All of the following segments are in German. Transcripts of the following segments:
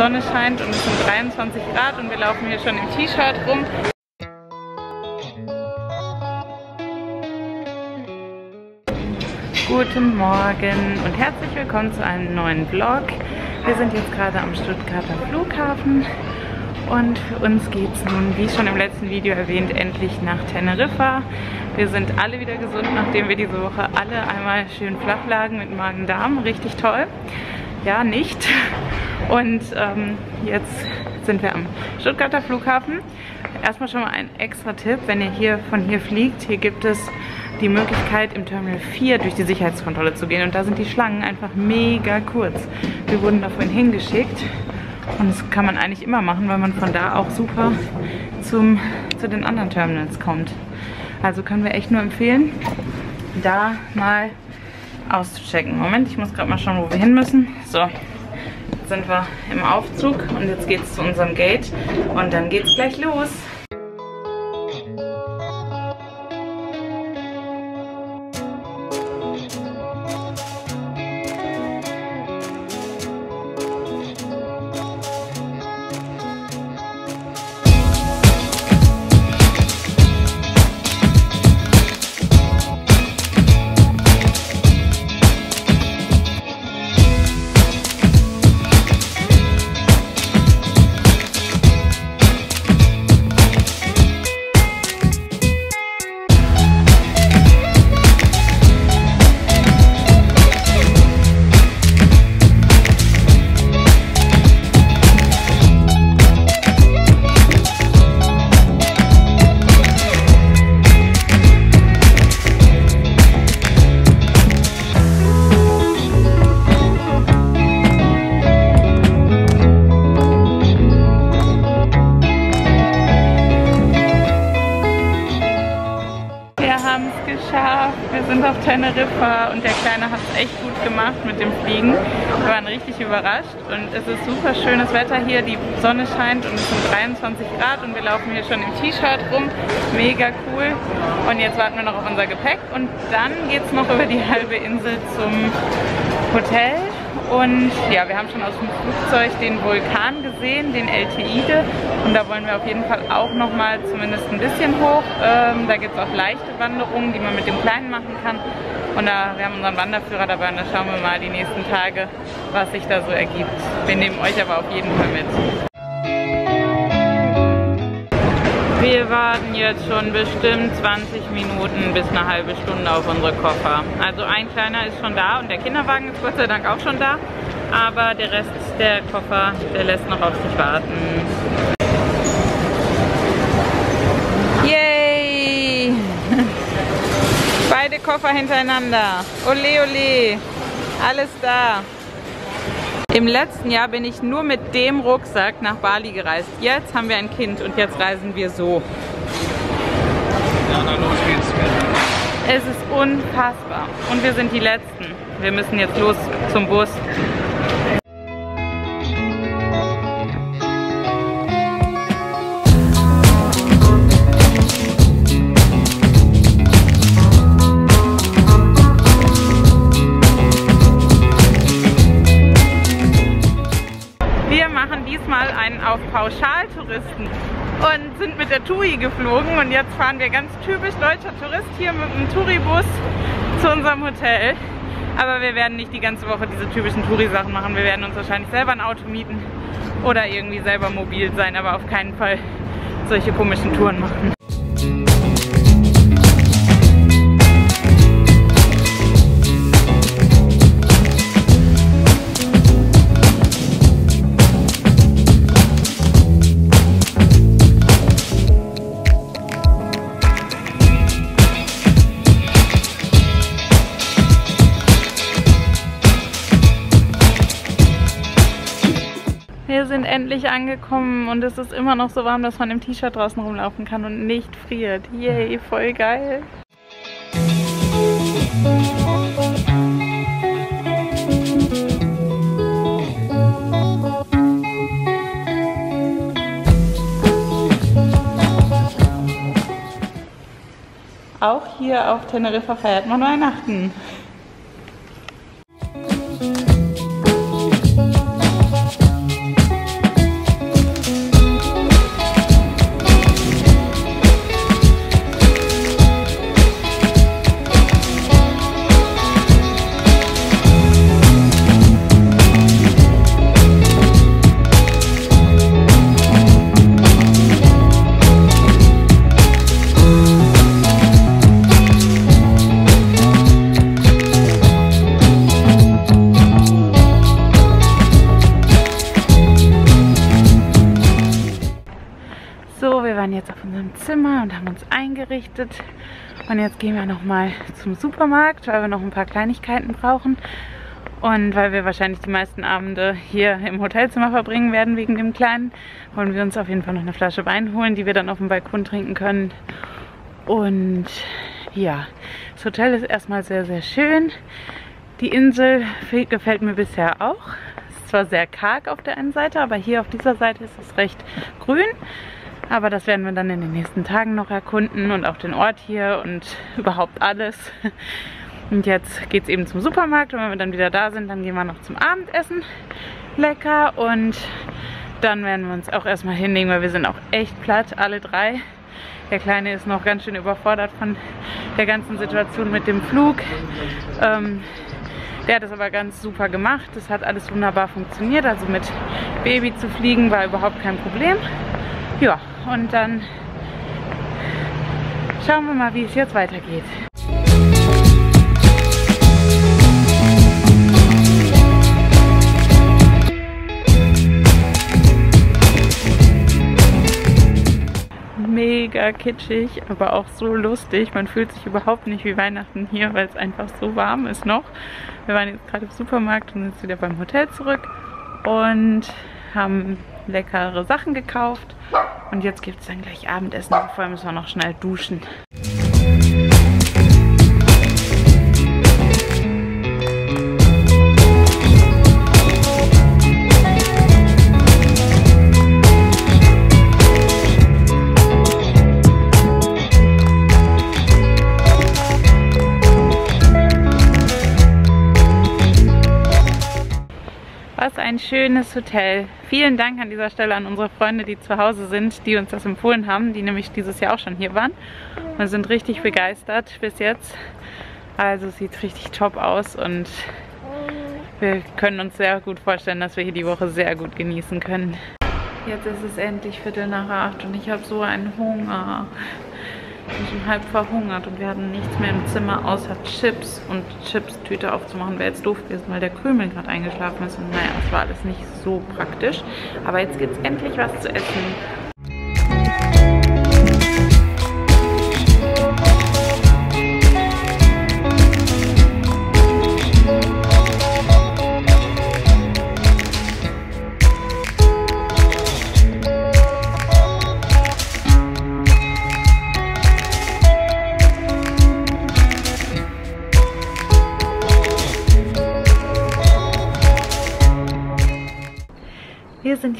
Sonne scheint und es sind 23 Grad und wir laufen hier schon im T-Shirt rum. Guten Morgen und herzlich willkommen zu einem neuen Vlog. Wir sind jetzt gerade am Stuttgarter Flughafen und für uns geht es nun, wie schon im letzten Video erwähnt, endlich nach Teneriffa. Wir sind alle wieder gesund, nachdem wir diese Woche alle einmal schön flach lagen mit Magen-Darm. Richtig toll. Ja, nicht. Und ähm, jetzt sind wir am Stuttgarter Flughafen. Erstmal schon mal ein extra Tipp, wenn ihr hier von hier fliegt. Hier gibt es die Möglichkeit, im Terminal 4 durch die Sicherheitskontrolle zu gehen. Und da sind die Schlangen einfach mega kurz. Wir wurden da vorhin hingeschickt. Und das kann man eigentlich immer machen, weil man von da auch super zum, zu den anderen Terminals kommt. Also können wir echt nur empfehlen, da mal auszuchecken. Moment, ich muss gerade mal schauen, wo wir hin müssen. So, sind wir im Aufzug und jetzt geht es zu unserem Gate und dann geht es gleich los. Sind auf Teneriffa und der Kleine hat es echt gut gemacht mit dem Fliegen. Wir waren richtig überrascht und es ist super schönes Wetter hier. Die Sonne scheint und es sind 23 Grad und wir laufen hier schon im T-Shirt rum. Mega cool. Und jetzt warten wir noch auf unser Gepäck und dann geht es noch über die halbe Insel zum Hotel. Und ja, wir haben schon aus dem Flugzeug den Vulkan gesehen, den El. Und da wollen wir auf jeden Fall auch nochmal zumindest ein bisschen hoch. Ähm, da gibt es auch leichte Wanderungen, die man mit dem Kleinen machen kann. Und da, wir haben unseren Wanderführer dabei und da schauen wir mal die nächsten Tage, was sich da so ergibt. Wir nehmen euch aber auf jeden Fall mit. Warten jetzt schon bestimmt 20 Minuten bis eine halbe Stunde auf unsere Koffer. Also ein kleiner ist schon da und der Kinderwagen ist Gott sei Dank auch schon da. Aber der Rest der Koffer, der lässt noch auf sich warten. Yay! Beide Koffer hintereinander. Ole, ole. Alles da. Im letzten Jahr bin ich nur mit dem Rucksack nach Bali gereist. Jetzt haben wir ein Kind und jetzt reisen wir so. Ja, dann los geht's. Es ist unfassbar. Und wir sind die Letzten. Wir müssen jetzt los zum Bus. TUI geflogen und jetzt fahren wir ganz typisch deutscher Tourist hier mit einem Touribus zu unserem Hotel. Aber wir werden nicht die ganze Woche diese typischen Touri-Sachen machen. Wir werden uns wahrscheinlich selber ein Auto mieten oder irgendwie selber mobil sein, aber auf keinen Fall solche komischen Touren machen. Endlich angekommen und es ist immer noch so warm, dass man im T-Shirt draußen rumlaufen kann und nicht friert. Yay, voll geil. Auch hier auf Teneriffa feiert man Weihnachten. Eingerichtet. Und jetzt gehen wir nochmal zum Supermarkt, weil wir noch ein paar Kleinigkeiten brauchen. Und weil wir wahrscheinlich die meisten Abende hier im Hotelzimmer verbringen werden wegen dem Kleinen, wollen wir uns auf jeden Fall noch eine Flasche Wein holen, die wir dann auf dem Balkon trinken können. Und ja, das Hotel ist erstmal sehr, sehr schön. Die Insel gefällt mir bisher auch. Es ist zwar sehr karg auf der einen Seite, aber hier auf dieser Seite ist es recht grün. Aber das werden wir dann in den nächsten Tagen noch erkunden und auch den Ort hier und überhaupt alles. Und jetzt geht es eben zum Supermarkt und wenn wir dann wieder da sind, dann gehen wir noch zum Abendessen. Lecker und dann werden wir uns auch erstmal hinlegen, weil wir sind auch echt platt, alle drei. Der Kleine ist noch ganz schön überfordert von der ganzen Situation mit dem Flug. Ähm, der hat es aber ganz super gemacht. Das hat alles wunderbar funktioniert. Also mit Baby zu fliegen war überhaupt kein Problem. Ja, und dann schauen wir mal, wie es jetzt weitergeht. mega kitschig, aber auch so lustig. Man fühlt sich überhaupt nicht wie Weihnachten hier, weil es einfach so warm ist noch. Wir waren jetzt gerade im Supermarkt und sind jetzt wieder beim Hotel zurück und haben leckere Sachen gekauft. Und jetzt gibt es dann gleich Abendessen. Vorher müssen wir noch schnell duschen. Schönes Hotel. Vielen Dank an dieser Stelle an unsere Freunde, die zu Hause sind, die uns das empfohlen haben, die nämlich dieses Jahr auch schon hier waren. Wir sind richtig begeistert bis jetzt. Also sieht richtig top aus und wir können uns sehr gut vorstellen, dass wir hier die Woche sehr gut genießen können. Jetzt ist es endlich Viertel nach acht und ich habe so einen Hunger. Ich bin schon halb verhungert und wir hatten nichts mehr im Zimmer außer Chips. Und Chips-Tüte aufzumachen wäre jetzt doof gewesen, weil der Krümel gerade eingeschlafen ist. Und naja, das war alles nicht so praktisch. Aber jetzt gibt es endlich was zu essen.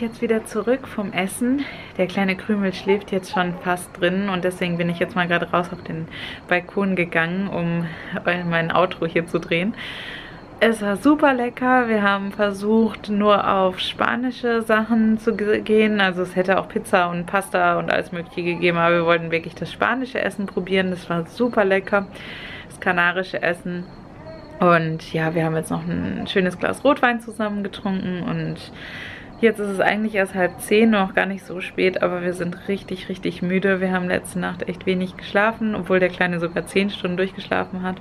Jetzt wieder zurück vom Essen. Der kleine Krümel schläft jetzt schon fast drin und deswegen bin ich jetzt mal gerade raus auf den Balkon gegangen, um mein Outro hier zu drehen. Es war super lecker. Wir haben versucht, nur auf spanische Sachen zu gehen. Also es hätte auch Pizza und Pasta und alles mögliche gegeben, aber wir wollten wirklich das spanische Essen probieren. Das war super lecker. Das kanarische Essen. Und ja, wir haben jetzt noch ein schönes Glas Rotwein zusammen getrunken und Jetzt ist es eigentlich erst halb zehn, noch gar nicht so spät, aber wir sind richtig, richtig müde. Wir haben letzte Nacht echt wenig geschlafen, obwohl der Kleine sogar zehn Stunden durchgeschlafen hat.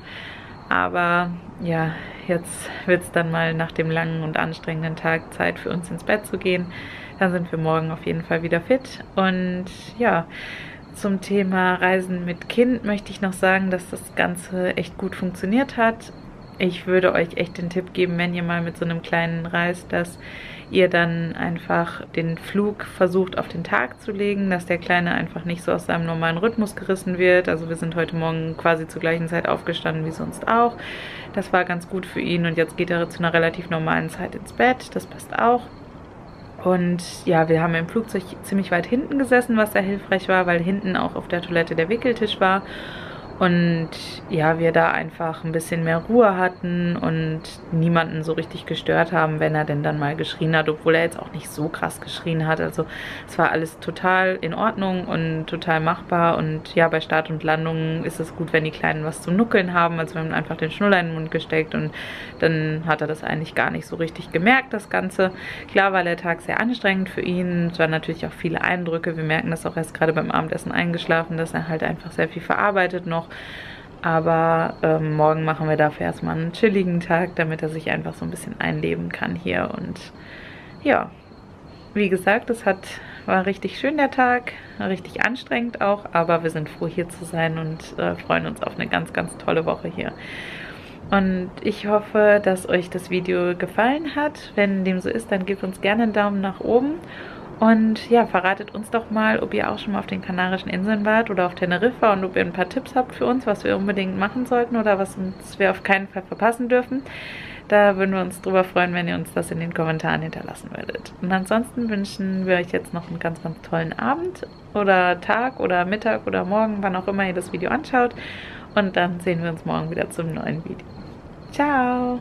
Aber ja, jetzt wird es dann mal nach dem langen und anstrengenden Tag Zeit für uns ins Bett zu gehen. Dann sind wir morgen auf jeden Fall wieder fit. Und ja, zum Thema Reisen mit Kind möchte ich noch sagen, dass das Ganze echt gut funktioniert hat. Ich würde euch echt den Tipp geben, wenn ihr mal mit so einem Kleinen reist, dass ihr dann einfach den Flug versucht auf den Tag zu legen, dass der Kleine einfach nicht so aus seinem normalen Rhythmus gerissen wird. Also wir sind heute Morgen quasi zur gleichen Zeit aufgestanden wie sonst auch. Das war ganz gut für ihn und jetzt geht er zu einer relativ normalen Zeit ins Bett. Das passt auch. Und ja, wir haben im Flugzeug ziemlich weit hinten gesessen, was sehr hilfreich war, weil hinten auch auf der Toilette der Wickeltisch war. Und ja, wir da einfach ein bisschen mehr Ruhe hatten und niemanden so richtig gestört haben, wenn er denn dann mal geschrien hat, obwohl er jetzt auch nicht so krass geschrien hat. Also es war alles total in Ordnung und total machbar. Und ja, bei Start und Landung ist es gut, wenn die Kleinen was zum Nuckeln haben. Also wir haben einfach den Schnuller in den Mund gesteckt und dann hat er das eigentlich gar nicht so richtig gemerkt, das Ganze. Klar war der Tag sehr anstrengend für ihn. Es waren natürlich auch viele Eindrücke. Wir merken das auch erst gerade beim Abendessen eingeschlafen, dass er halt einfach sehr viel verarbeitet noch aber ähm, morgen machen wir dafür erstmal einen chilligen Tag, damit er sich einfach so ein bisschen einleben kann hier. Und ja, wie gesagt, es hat War richtig schön der Tag, richtig anstrengend auch, aber wir sind froh hier zu sein und äh, freuen uns auf eine ganz, ganz tolle Woche hier. Und ich hoffe, dass euch das Video gefallen hat. Wenn dem so ist, dann gebt uns gerne einen Daumen nach oben. Und ja, verratet uns doch mal, ob ihr auch schon mal auf den Kanarischen Inseln wart oder auf Teneriffa und ob ihr ein paar Tipps habt für uns, was wir unbedingt machen sollten oder was uns wir auf keinen Fall verpassen dürfen. Da würden wir uns drüber freuen, wenn ihr uns das in den Kommentaren hinterlassen würdet. Und ansonsten wünschen wir euch jetzt noch einen ganz, ganz tollen Abend oder Tag oder Mittag oder Morgen, wann auch immer ihr das Video anschaut. Und dann sehen wir uns morgen wieder zum neuen Video. Ciao!